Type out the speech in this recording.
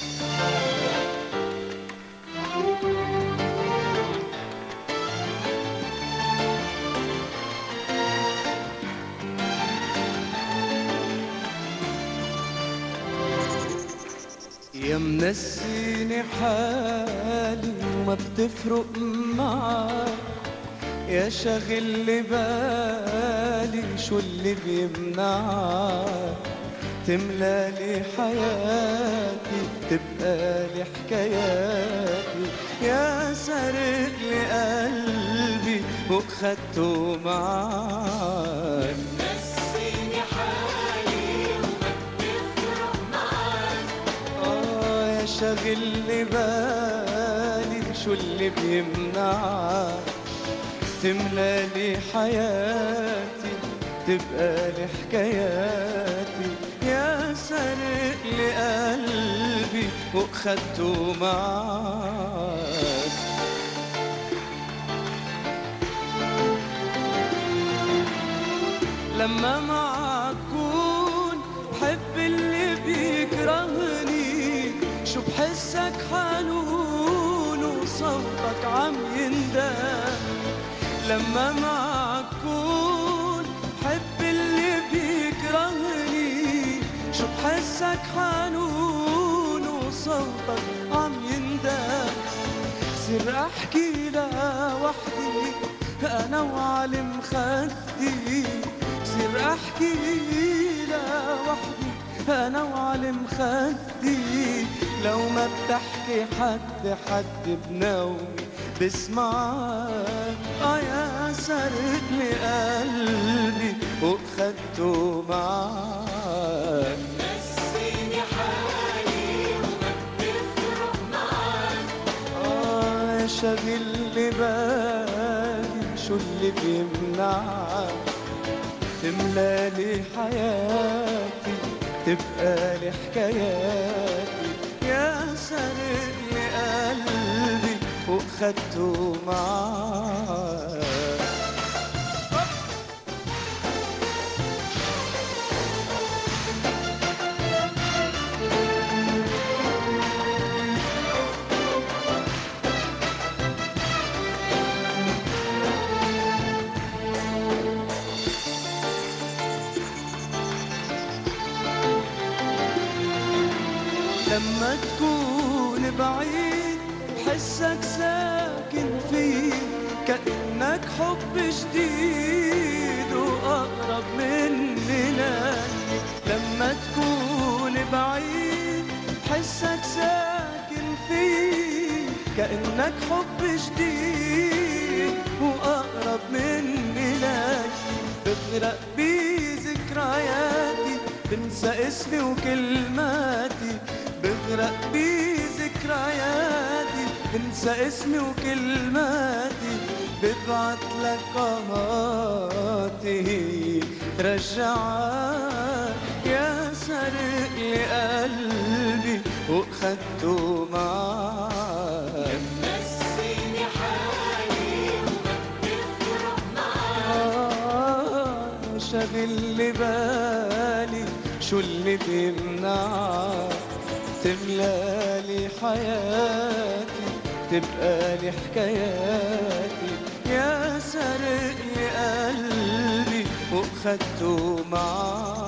يا منسيني حالي وما بتفرق معاك. يا شاغل لي بالي شو اللي بيمنعك؟ تملى لي حياتي تبقى لي حكاياتي. يا سارق لي قلبي وخدته معاك نسيني حالي وما بتفرق معاك آه يا شاغل لي بالي شو اللي بيمنعك؟ تملى لي حياتي تبقى لي حكاياتي. يا سارق لي قلبي وأخدته معاك. لما معك كون بحب اللي بيكرهني شو بحسك حنون وصوتك عم يندم. لما معك كون سر احكي لوحدي أنا وعلى مخدي سر احكي لوحدي أنا وعلى مخدي لو ما بتحكي حد حد بنومي بسمعك. آه يا سرق لي قلبي واخدته معاك آه شاغل لي بالي شو اللي بيمنعك؟ تملى لي حياتي تبقى لي حكاياتي. يا سارق لي قلبي واخدته معاك. لما تكون بعيد بحسك ساكن فيه كأنك حب جديد وأقرب مني لك لما تكون بعيد بحسك ساكن فيه كأنك حب جديد وأقرب مني لك بغرق بذكرياتي بنسى اسمي وكلماتي بغرق بذكرياتي بنسى اسمي وكلماتي ببعت لك قهاتي رجعك يا سارق لي قلبي وأخدته معاك. نسيني حالي وما بتفرق آه، شاغل لي بالي شو اللي بيمنعك؟ تملى لي حياتي تبقى لي حكاياتي. يا سارق لي قلبي واخدته معاك.